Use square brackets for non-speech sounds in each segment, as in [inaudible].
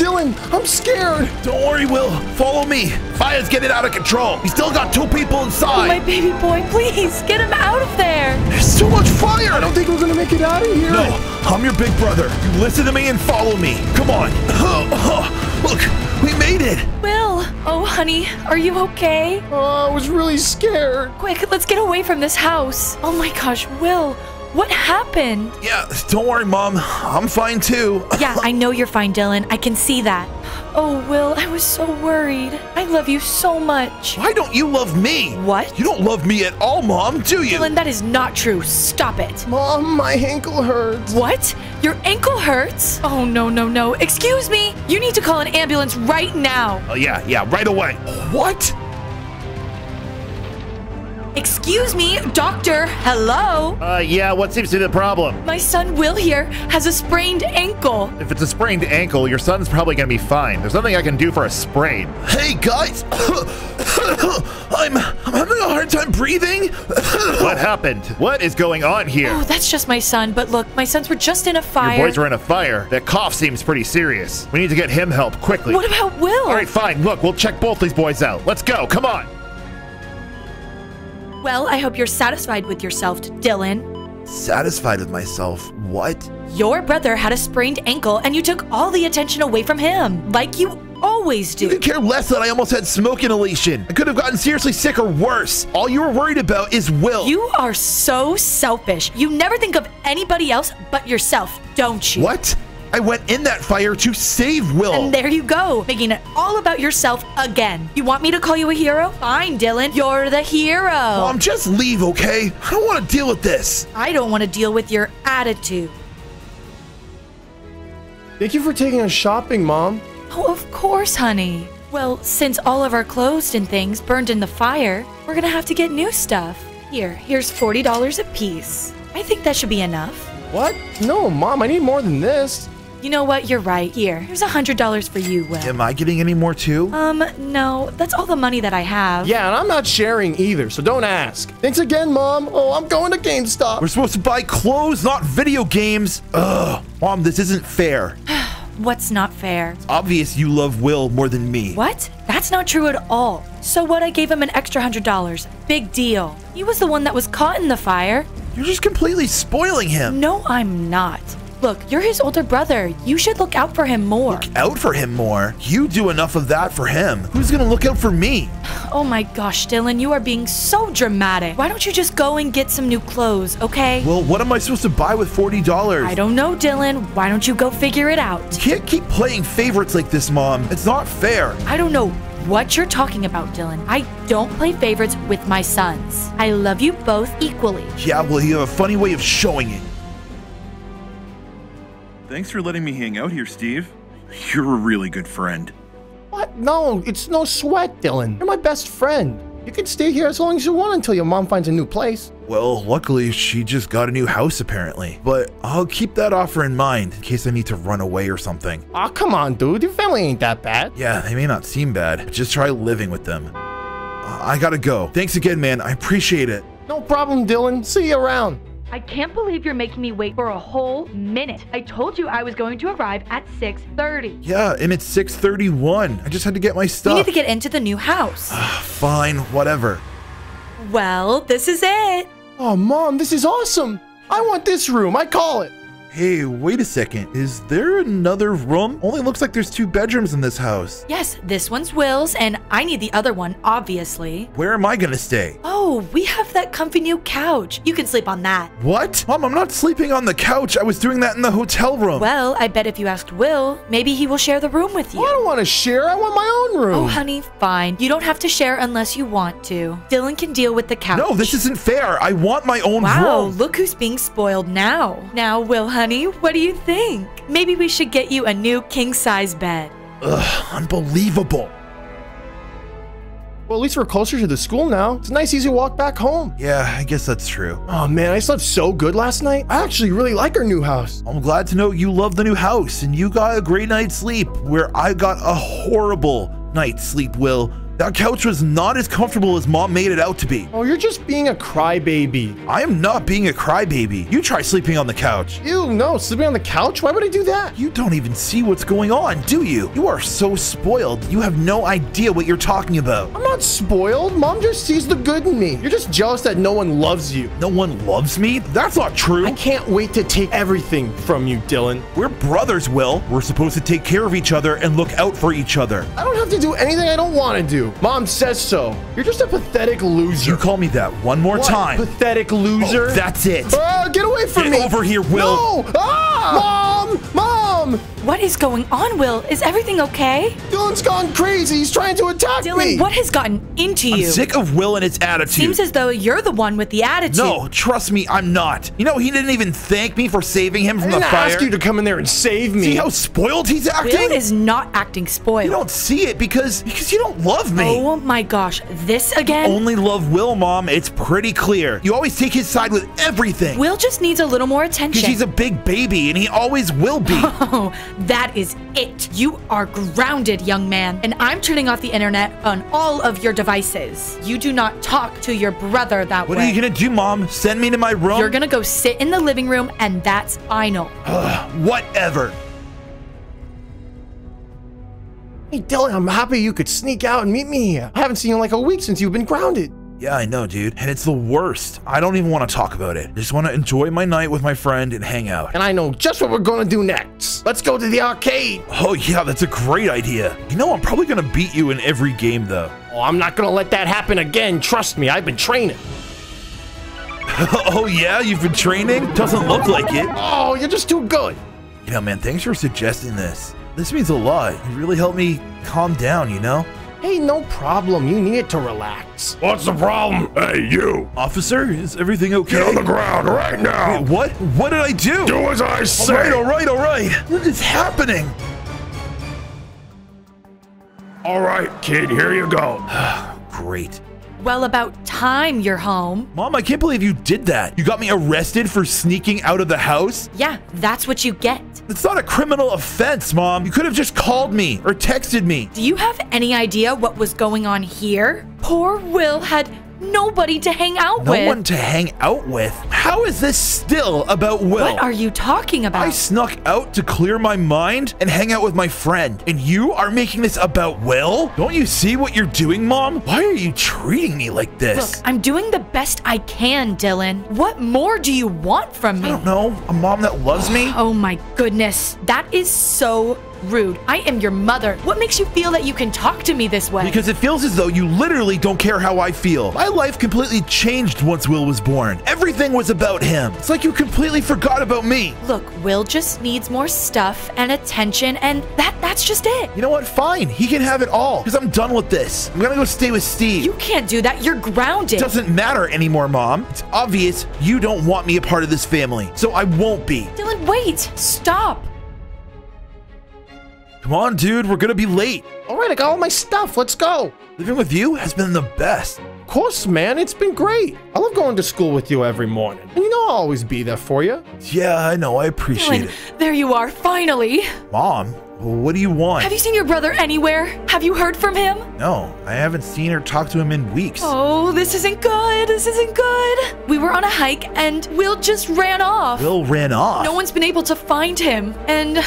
Dylan, I'm scared. Don't worry, Will. Follow me. Fire's getting out of control. We still got two people inside. Oh, inside. my baby boy, please get him out of there. There's too much fire. I don't think we're gonna make it out of here. No, I'm your big brother. You listen to me and follow me. Come on. [laughs] Look, we made it. Will, oh honey, are you okay? Oh, I was really scared. Quick, let's get away from this house. Oh my gosh, Will, what happened? Yeah, don't worry, Mom. I'm fine too. [laughs] Yeah, I know you're fine, Dylan. I can see that. Oh, Will, I was so worried. I love you so much. Why don't you love me? What? You don't love me at all, Mom, do you? Dylan, that is not true. Stop it. Mom, my ankle hurts. What? Your ankle hurts? Oh, no, no, no. Excuse me. You need to call an ambulance right now. Oh, yeah, yeah, right away. What? Excuse me, doctor. Hello? Uh, yeah, what seems to be the problem? My son Will here has a sprained ankle. If it's a sprained ankle, your son's probably gonna be fine. There's nothing I can do for a sprain. Hey, guys. [coughs] I'm, I'm having a hard time breathing. [coughs] What happened? What is going on here? Oh, that's just my son. But look, my sons were just in a fire. Your fire. boys were in a fire. That cough seems pretty serious. We need to get him help quickly. What about Will? All right, fine. Look, we'll check both these boys out. Let's go. Come on. Well, I hope you're satisfied with yourself, Dylan. Satisfied with myself. What? Your brother had a sprained ankle and you took all the attention away from him, like you always do. You could care less that I almost had smoke inhalation. I could have gotten seriously sick or worse. All you were worried about is Will. You are so selfish. You never think of anybody else but yourself, don't you? What? I went in that fire to save Will. And there you go, making it all about yourself again. You want me to call you a hero? Fine, Dylan. You're the hero. Mom, just leave, okay? I don't want to deal with this. I don't want to deal with your attitude. Thank you for taking us shopping, Mom. Oh, of course, honey. Well, since all of our clothes and things burned in the fire, we're gonna have to get new stuff. Here, here's $40 a piece. I think that should be enough. What? No, Mom, I need more than this. You know what? You're right. Here, here's a $100 for you, Will. Am I getting any more too? Um, no, that's all the money that I have. Yeah, and I'm not sharing either, so don't ask. Thanks again, Mom. Oh, I'm going to GameStop. We're supposed to buy clothes, not video games. Ugh. Mom, this isn't fair. [sighs] What's not fair? Obvious you love Will more than me. What? That's not true at all. So what? I gave him an extra hundred dollars. Big deal. He was the one that was caught in the fire. You're just completely spoiling him. No, I'm not. Look, you're his older brother. You should look out for him more. Look out for him more. You do enough of that for him. Who's gonna look out for me? [sighs] Oh my gosh, Dylan, you are being so dramatic. Why don't you just go and get some new clothes, okay? Well, what am I supposed to buy with $40? I don't know, Dylan. Why don't you go figure it out? You Can't keep playing favorites like this, Mom. It's not fair. I don't know what you're talking about, Dylan. I don't play favorites with my sons. I love you both equally. Yeah, well, you have a funny way of showing it. Thanks for letting me hang out here, Steve. You're a really good friend. What? No, it's no sweat, Dylan. You're my best friend. You can stay here as long as you want until your mom finds a new place. Well, luckily, she just got a new house, apparently. But I'll keep that offer in mind in case I need to run away or something. Aw, come on, dude. Your family ain't that bad. Yeah, they may not seem bad, but just try living with them. I gotta go. Thanks again, man. I appreciate it. No problem, Dylan. See you around. I can't believe you're making me wait for a whole minute. I told you I was going to arrive at 6:30. Yeah, and it's 6:31. I just had to get my stuff. We need to get into the new house. Ah, fine, whatever. well, this is it. Oh, Mom, this is awesome. I want this room. I call it. Hey, wait a second. Is there another room? Only looks like there's two bedrooms in this house. Yes, this one's Will's, and I need the other one, obviously. Where am I gonna stay? Oh, we have that comfy new couch. You can sleep on that. What? Mom, I'm not sleeping on the couch. I was doing that in the hotel room. Well, I bet if you asked Will, maybe he will share the room with you. Oh, I don't want to share. I want my own room. Oh, honey, fine. You don't have to share unless you want to. Dylan can deal with the couch. no, this isn't fair. I want my own Wow, room. look who's being spoiled now. Now, Will, honey, what do you think? Maybe we should get you a new king size bed. Ugh, unbelievable. Well, at least we're closer to the school now. It's a nice, easy walk back home. Yeah, I guess that's true. Oh man, I slept so good last night. I actually really like our new house. I'm glad to know you love the new house and you got a great night's sleep, where I got a horrible night's sleep, Will. That couch was not as comfortable as mom made it out to be. Oh, you're just being a crybaby. I am not being a crybaby. You try sleeping on the couch. Ew, no, sleeping on the couch? Why would I do that? You don't even see what's going on, do you? You are so spoiled. You have no idea what you're talking about. I'm not spoiled. Mom just sees the good in me. You're just jealous that no one loves you. No one loves me? That's not true. I can't wait to take everything from you, Dylan. We're brothers, Will. We're supposed to take care of each other and look out for each other. I don't have to do anything I don't want to do. Mom says so. You're just a pathetic loser. You call me that one more What? time. Pathetic loser. Oh, that's it. Ah, get away from Get me. over here, Will. No! Ah! Mom! Mom! What is going on, Will? Is everything okay? Dylan's gone crazy. He's trying to attack Dylan, me. what has gotten into you? I'm you? sick of Will and his attitude. Seems as though you're the one with the attitude. no, trust me, I'm not. You know, he didn't even thank me for saving him from the didn't fire. ask you to come in there and save me. See how spoiled he's acting? Will is not acting spoiled. you don't see it because because you don't love me. Oh my gosh, this again? Only love Will, Mom. It's pretty clear. You always take his side with everything. Will just needs a little more Because attention. he's a big baby and he always will be. [laughs] Oh, that is it. You are grounded, young man. And I'm turning off the internet on all of your devices. You do not talk to your brother that what way. What are you gonna do, Mom? Send me to my room? You're gonna go sit in the living room, and that's final. Whatever. Hey, Dylan, I'm happy you could sneak out and meet me here. I haven't seen you in like a week since you've been grounded. Yeah, I know, dude. And it's the worst. I don't even want to talk about it. I just want to enjoy my night with my friend and hang out. And I know just what we're gonna do next. Let's go to the arcade. Oh, yeah, that's a great idea. You know, I'm probably gonna beat you in every game, though. Oh, I'm not gonna let that happen again. Trust me, I've been training. [laughs] oh, yeah? You've been training? Doesn't look like it. Oh, you're just too good. You know, man, thanks for suggesting this. This means a lot. You really helped me calm down, you know? Hey, no problem. You needed to relax. What's the problem? Hey, you! Officer, is everything okay? Get on the ground right now! Wait, what? What did I do? Do as I say! right, all right, all right. What is happening? All right, kid, here you go. [sighs] Great. Well, about time you're home. Mom, I can't believe you did that. You got me arrested for sneaking out of the house? Yeah, that's what you get. It's not a criminal offense, Mom. You could have just called me or texted me. Do you have any idea what was going on here? Poor Will had nobody to hang out No with. No one to hang out with. How is this still about Will? What are you talking about? I snuck out to clear my mind and hang out with my friend. And you are making this about Will? Don't you see what you're doing, Mom? Why are you treating me like this? Look, I'm doing the best I can, Dylan. What more do you want from me? I don't know. A mom that loves me? Oh my goodness, that is so rude. I am your mother. What makes you feel that you can talk to me this way? Because it feels as though you literally don't care how I feel. My life completely changed once Will was born. Everything was about him. It's like you completely forgot about me. Look, Will just needs more stuff and attention, and that that's just it. You know what? Fine. He can have it all. Because I'm done with this. I'm gonna go stay with Steve. You can't do that. You're grounded. It doesn't matter anymore, Mom. It's obvious you don't want me a part of this family. So I won't be. Dylan, wait. Stop. Come on, dude. We're gonna be late. All right, I got all my stuff. Let's go. Living with you has been the best. Of course, man. It's been great. I love going to school with you every morning. And you know I'll always be there for you. Yeah, I know. I appreciate Dylan, it. there you are, finally. Mom, what do you want? Have you seen your brother anywhere? Have you heard from him? No, I haven't seen or talked to him in weeks. Oh, this isn't good. This isn't good. We were on a hike and Will just ran off. Will ran off. No one's been able to find him, and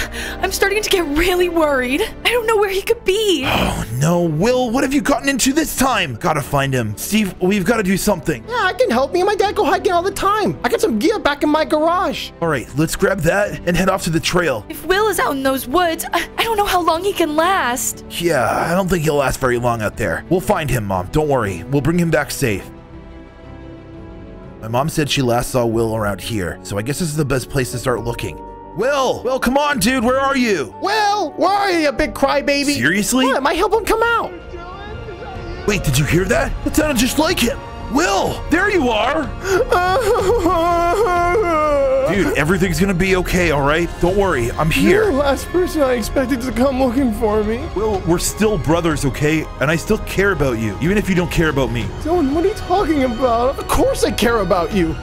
I'm starting to get really worried. I don't know where he could be. [gasps] Oh no, Will, what have you gotten into this time? Gotta find him. Steve, we've gotta do something. Yeah, I can help. Me and my dad go hiking all the time. I got some gear back in my garage. All right, let's grab that and head off to the trail. If Will is out in those woods, I, I don't know how long he can last. Yeah, I don't think he'll last very long out there. We'll find him, Mom. Don't worry. We'll bring him back safe. My mom said she last saw Will around here, so I guess this is the best place to start looking. Will! Will, come on, dude. Where are you? Will! where are you, you big crybaby? Seriously? What? Might help him come out. Wait, did you hear that? That sounded just like him. Will, there you are. [laughs] Dude, everything's gonna be okay, all right? Don't worry, I'm here. You're the last person I expected to come looking for me. Well, we're still brothers, okay? And I still care about you, even if you don't care about me. Dylan, what are you talking about? Of course I care about you.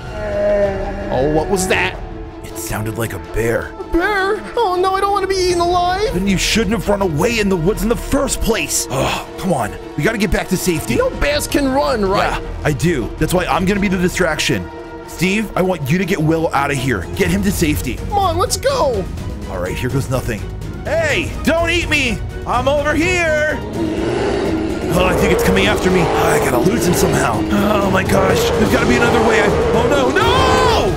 Oh, what was that? It sounded like a bear. A bear? Oh no, I don't want to be eaten alive. Then you shouldn't have run away in the woods in the first place. Oh, come on. We gotta get back to safety. You know bears can run, right? Yeah, I do. That's why I'm gonna be the distraction. Steve, I want you to get Will out of here. Get him to safety. Come on, let's go. All right, here goes nothing. Hey, don't eat me. I'm over here. Oh, I think it's coming after me. I gotta lose him somehow. Oh my gosh, there's gotta be another way. I, oh no, no!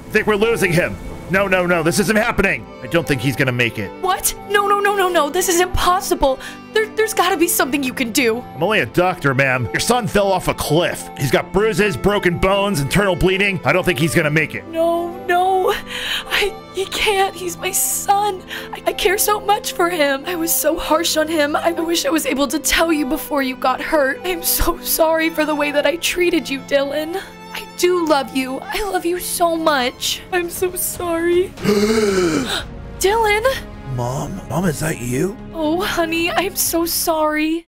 I think we're losing him. No, no, no, this isn't happening. I don't think he's gonna make it. What? No, no, no, no, no. This is impossible. There, there's got to be something you can do. I'm only a doctor, ma'am. Your son fell off a cliff. He's got bruises, broken bones, internal bleeding. I don't think he's gonna make it. No, no. I he can't. He's my son. I, I care so much for him. I was so harsh on him. I wish I was able to tell you before you got hurt. I'm so sorry for the way that I treated you, Dylan. I do love you. I love you so much. I'm so sorry. [gasps] Dylan? Mom, Mom, is that you? Oh, honey, I'm so sorry.